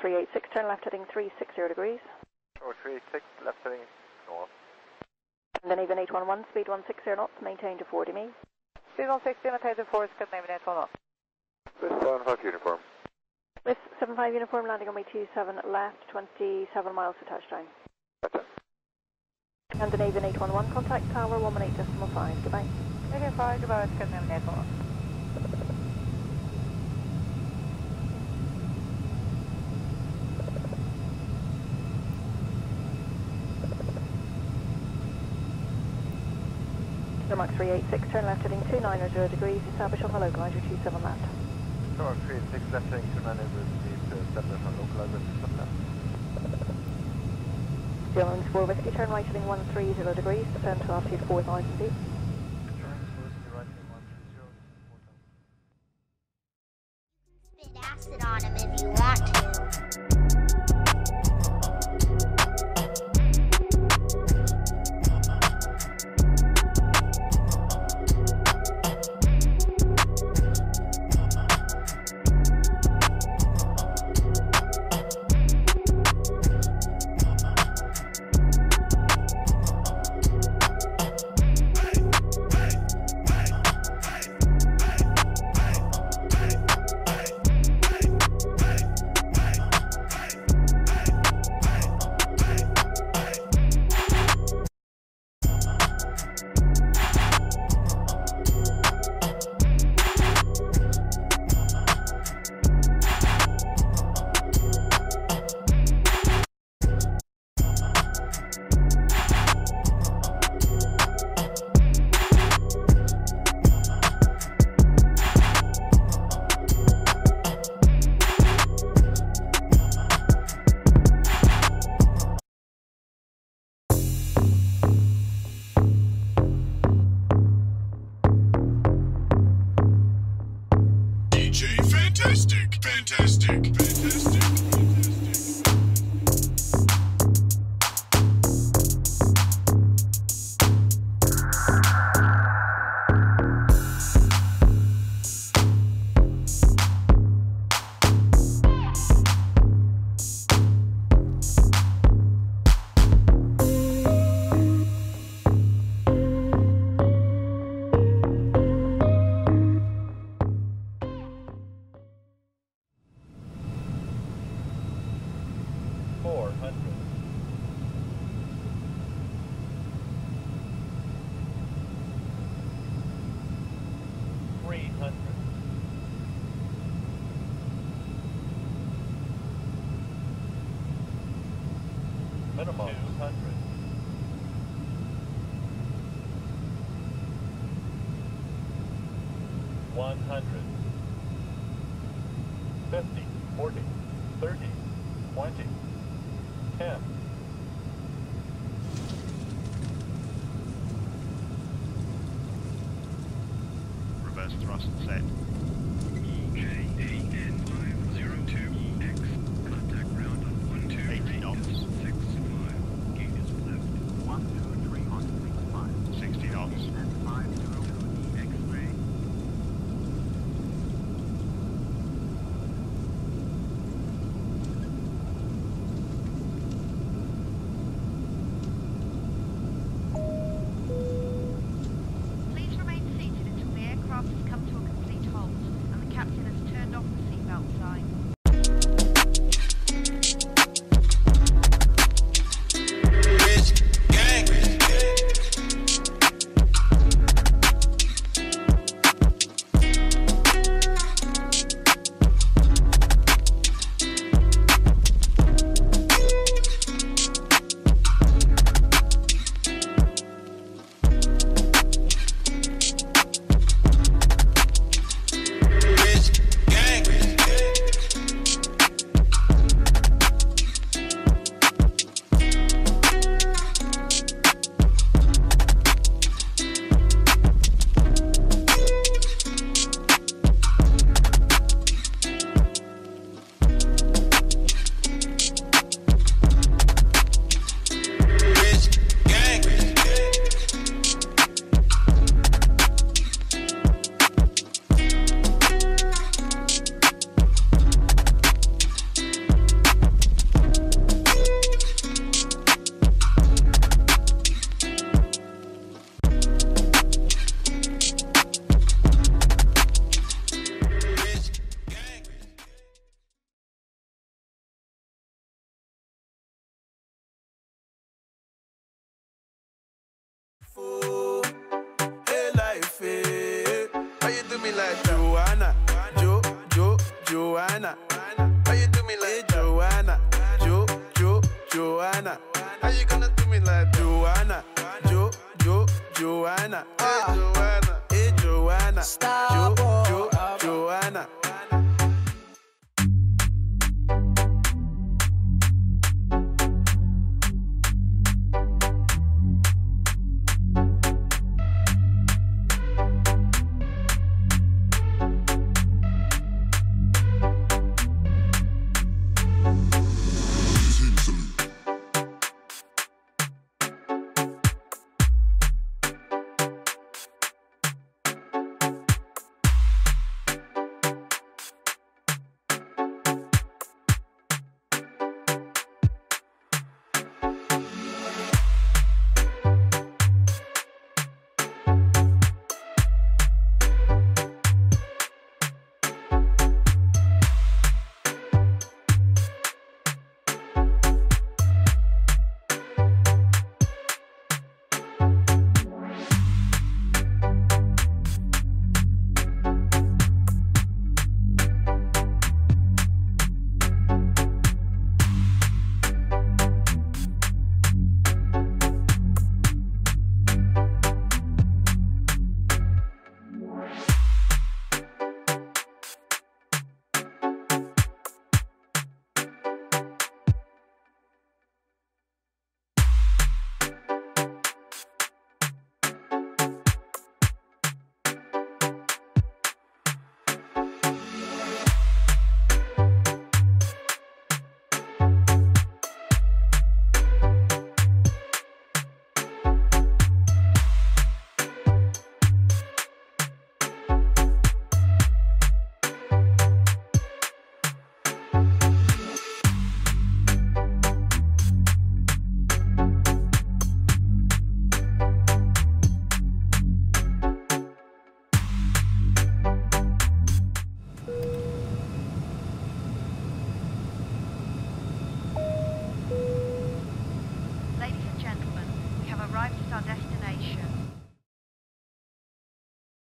386, turn left heading 360 degrees. Or 386, left heading north. Scandinavian 811, speed 160 knots, maintain to 40 me. Speed 160, maintain to 4, Scandinavian 811. With 75 uniform. With 75 uniform, landing on me 27 left, 27 miles to touchdown. Gotcha. Scandinavian 811, contact tower 118.5, goodbye. Negative 5, goodbye, Scandinavian 811. Denmark 386, turn left heading 290 degrees, establish on the localizer 27 left. Or 386, left heading 290 with the establish on localizer 27 left. Germans 4 Whiskey, turn right heading 130 degrees, descend to altitude 4,000 feet. Fantastic, Fantastic, Minimum. Two hundred. One hundred. Fifty, forty, thirty, twenty, ten. Reverse thrust set.